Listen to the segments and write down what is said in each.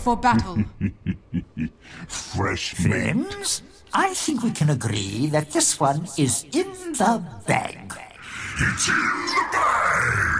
For battle. Fresh meat. Friends, I think we can agree that this one is in the bag. It's in the bag.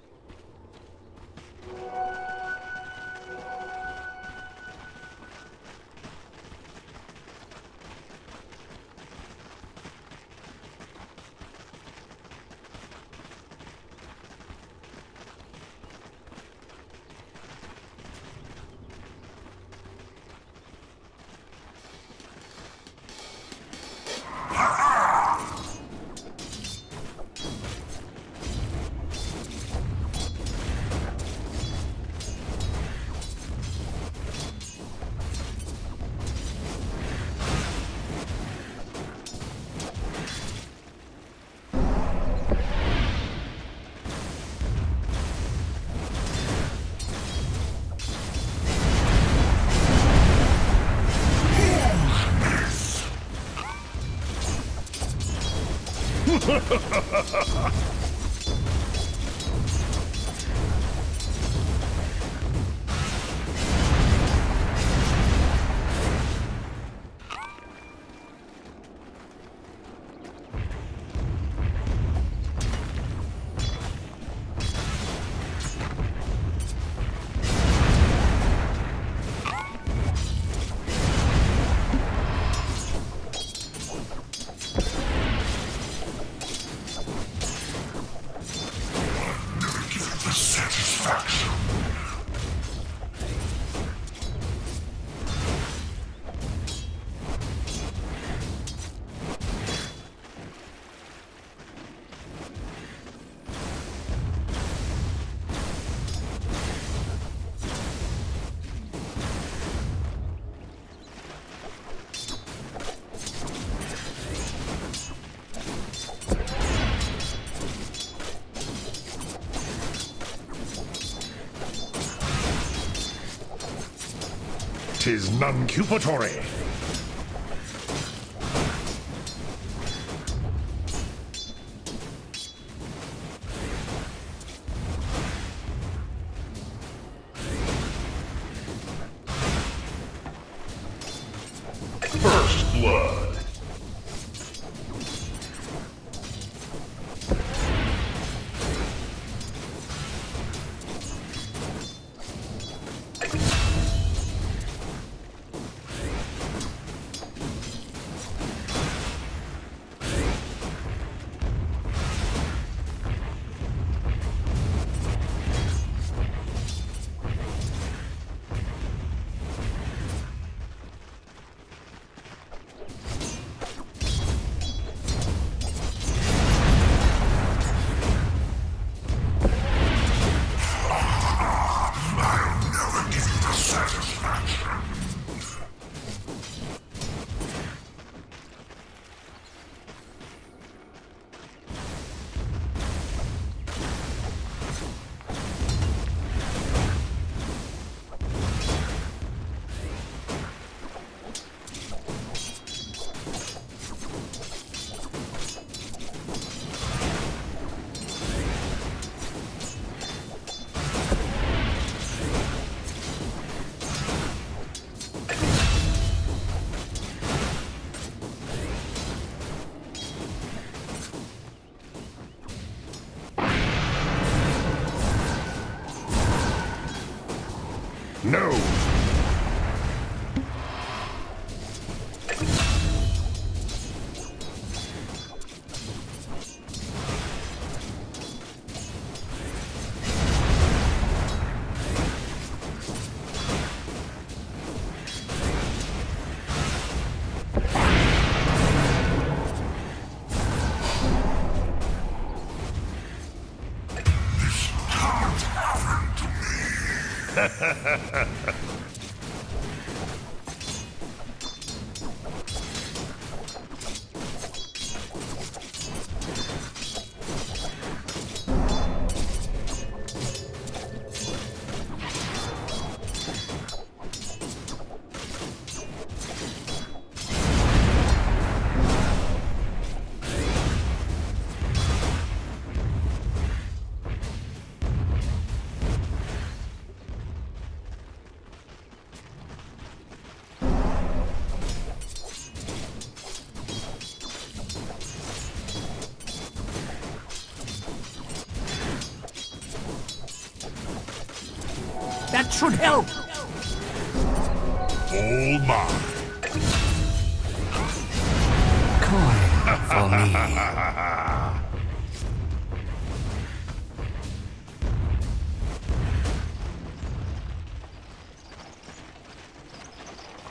The satisfaction. Tis non-cupatory. No. That should help. All mine. Coin for me.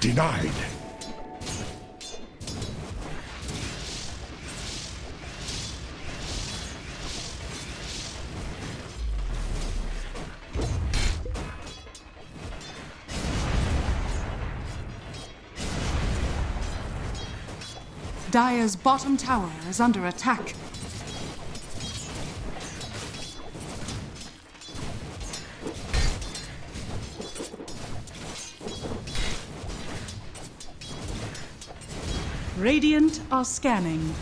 Denied. Dire's bottom tower is under attack. Radiant are scanning.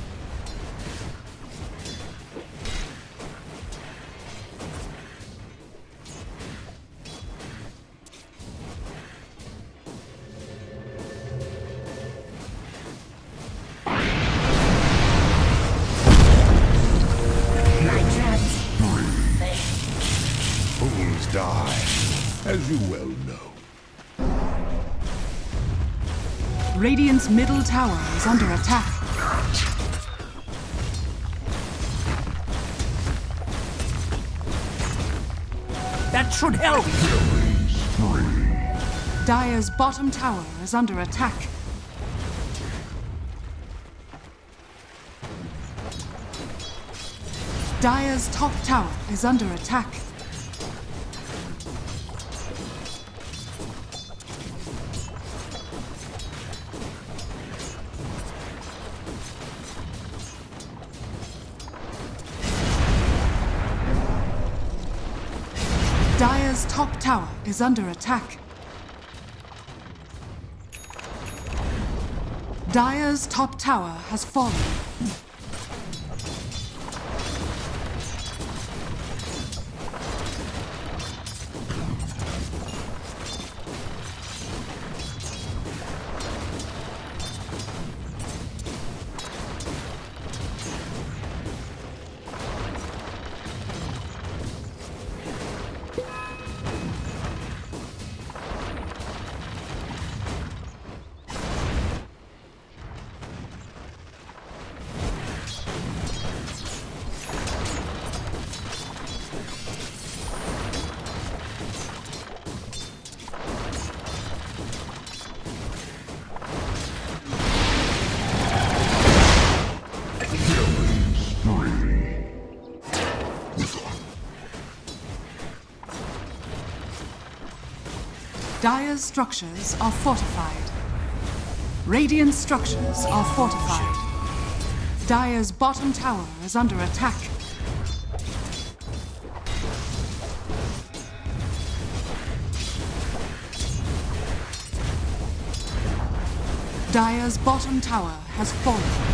Fools die, as you well Radiant's middle tower is under attack. That should help. Dire's bottom tower is under attack. Dire's top tower is under attack. Is under attack. Dire's top tower has fallen. Dire's structures are fortified. Radiant structures are fortified. Dire's bottom tower is under attack. Dire's bottom tower has fallen.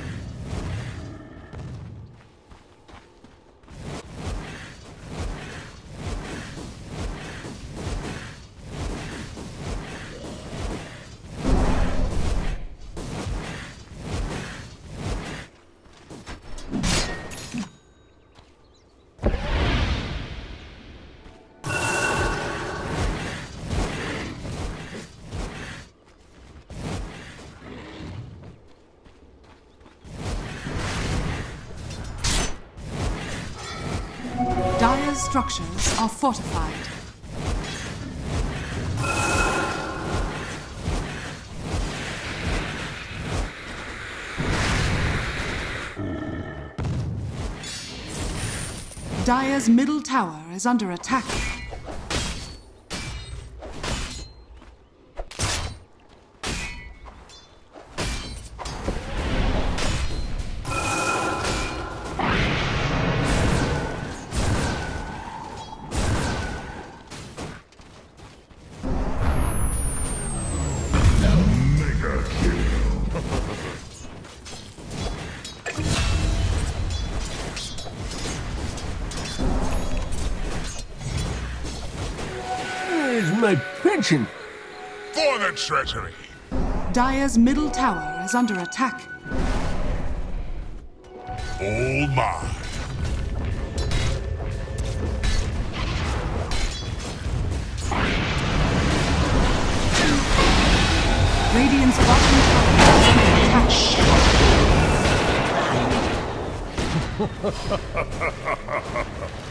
Structures are fortified. Dire's middle tower is under attack. For the treasury. Dire's middle tower is under attack. All mine. Radiant's bottom tower is under attack.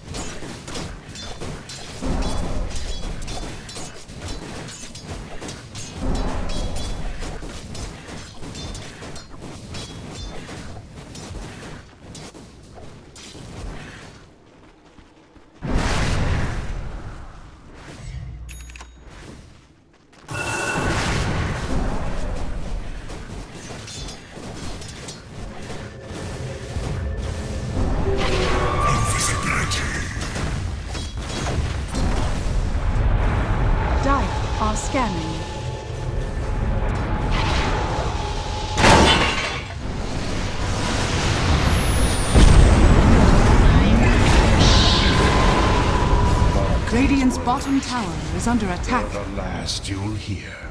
Radiant's bottom tower is under attack. The last you'll hear.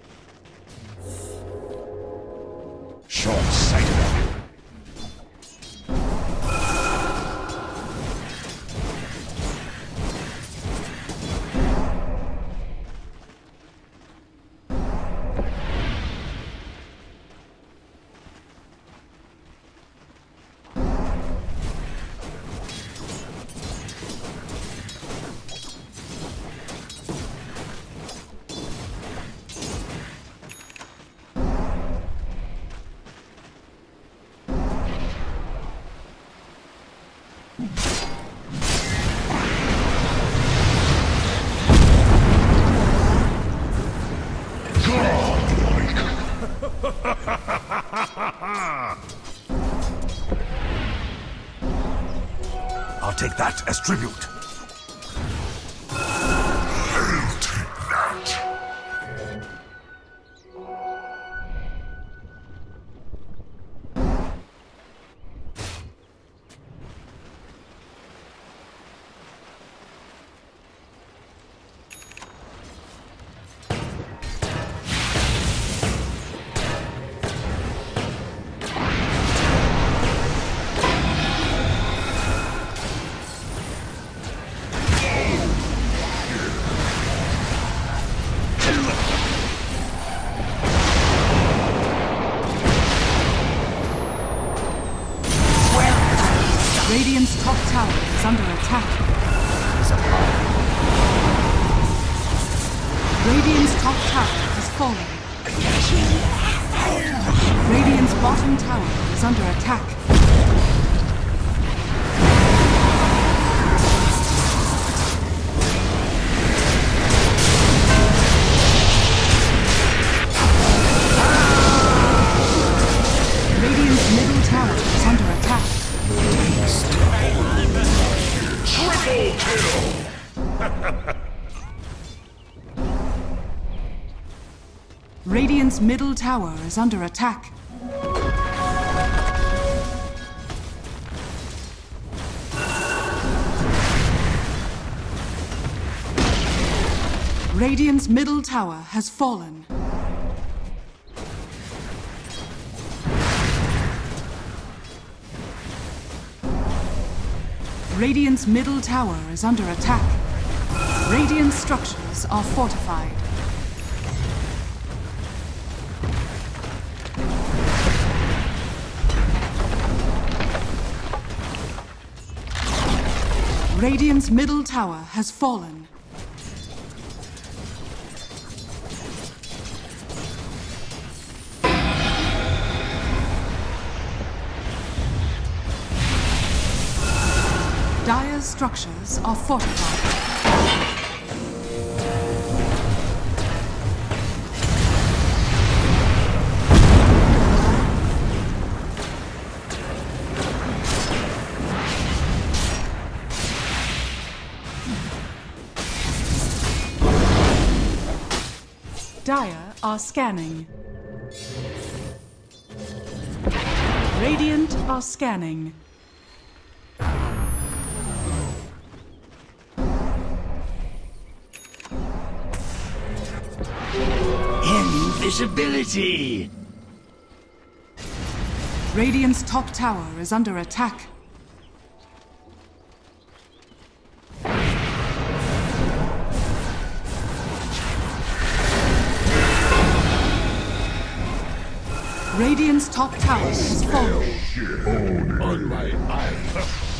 Short-sighted 水平 Middle tower is under attack. Radiant's middle tower has fallen. Radiant's middle tower is under attack. Radiant structures are fortified. Radiant's middle tower has fallen. Dire's structures are fortified. Are scanning. Radiant are scanning. Invisibility! Radiant's top tower is under attack. Radiant's top tower has fallen. Oh, oh, On my eye.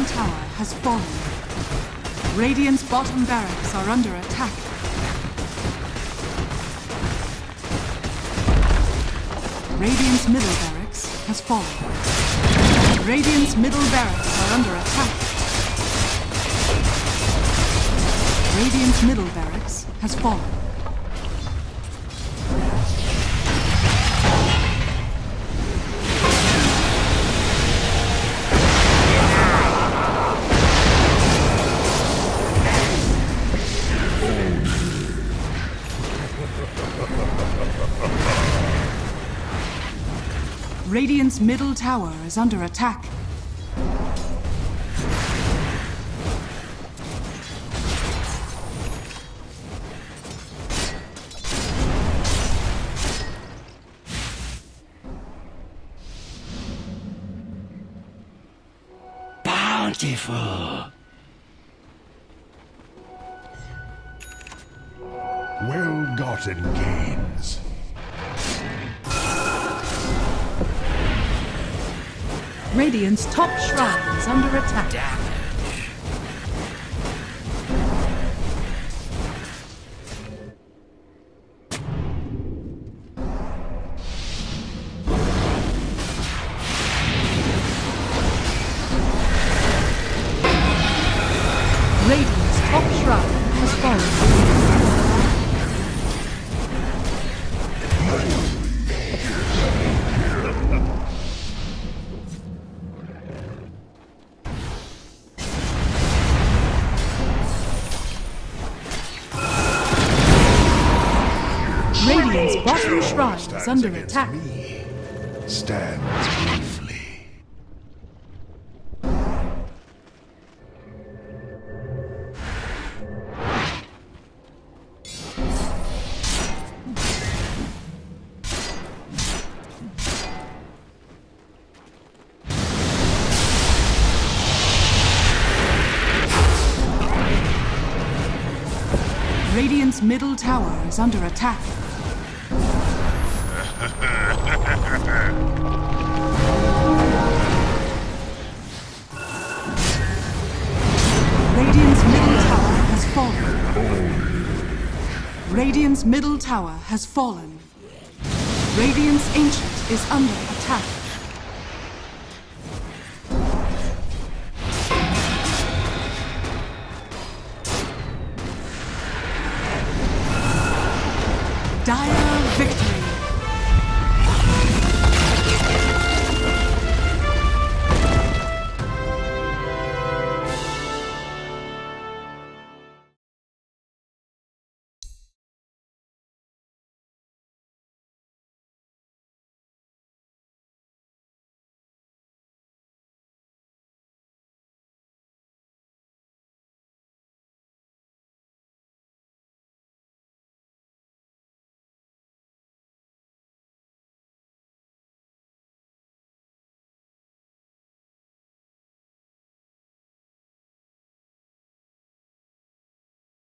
Bottom tower has fallen. Radiant's bottom barracks are under attack. Radiant's middle barracks has fallen. Radiant's middle barracks are under attack. Radiant's middle barracks has fallen. Radiant's middle tower is under attack. Bountiful. Well gotten gains. Radiant's top shrine is under attack. Bottom shrine is under attack. me. Stands briefly. Radiant's middle tower is under attack. Radiant's middle tower has fallen. Radiant's ancient is under attack. Dire.